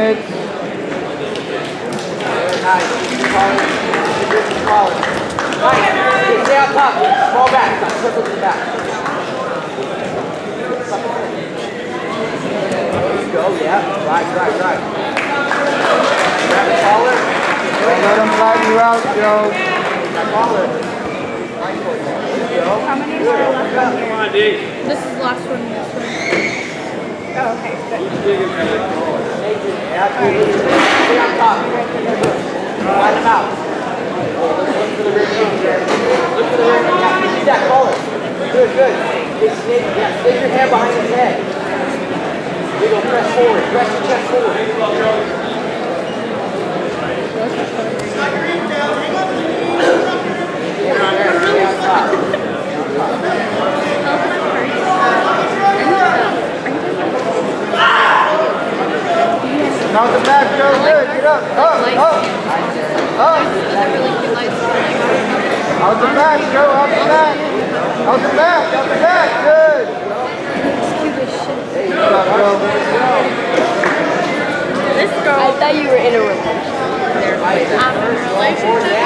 minutes. Nice. Keep Stay on top. Fall back. Circle to the back. There you go. Yeah. Right, right, right. The. Let him flag you out, Joe. How many are left on here? This is last one. This one. Oh, okay. Good. Line them out. Look for the rear knee, Jared. Look for the rear knee. Yeah, keep that collar. Good, good. Hey, snake, yeah, stick your hand behind his head. There go, press forward. Press your chest forward. Yeah, there, stay on top. Mount the back, Joe. Up. Out the back, Joe. Out the back. Out the back. Out the back. Good. Good job, Joe. This girl. I thought you were in a relationship. I'm in a relationship.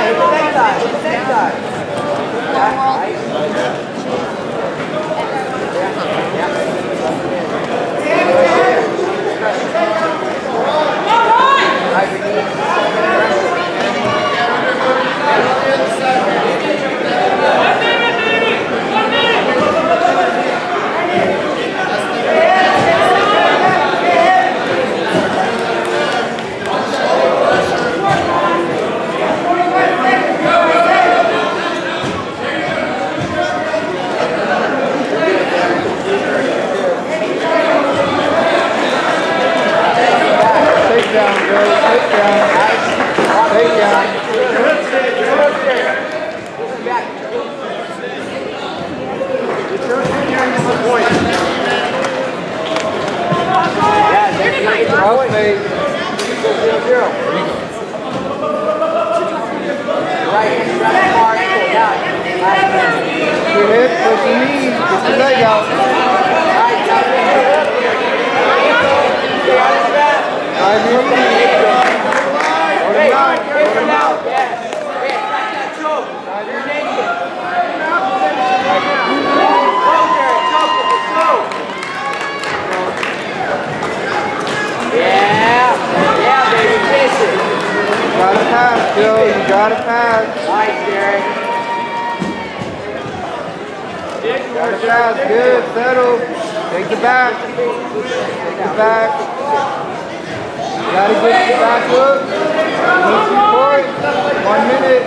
Zero, zero. Right hand, the bar, ankle down. Your hip, push your knees. Get your leg. Right, tap your hip up here. Stay on his back. Drive your feet. Hold Hey, him out. hey, Hold for him now. out. Yes. Hey, crack that choke. You're naked. Go, Jared. Choke it. Let's go. Yeah. Yeah, baby. Kiss it. You gotta pass, Joe. You gotta. Nice, Jared. Gotta pass. Good. Settle. Take the back. Take the back. You gotta get the back hook. Look. One minute.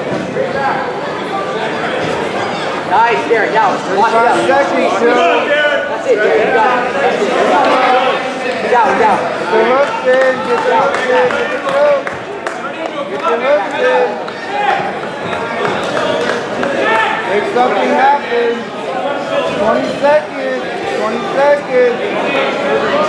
Nice, Jared. Now, watch it 35 seconds. That's it, Jared. You got it. That's it. You got it. Down, down. Your hooks in. Get your hooks in. Get your hooks. Get your hooks in. Make something happen. 20 seconds. 20 seconds.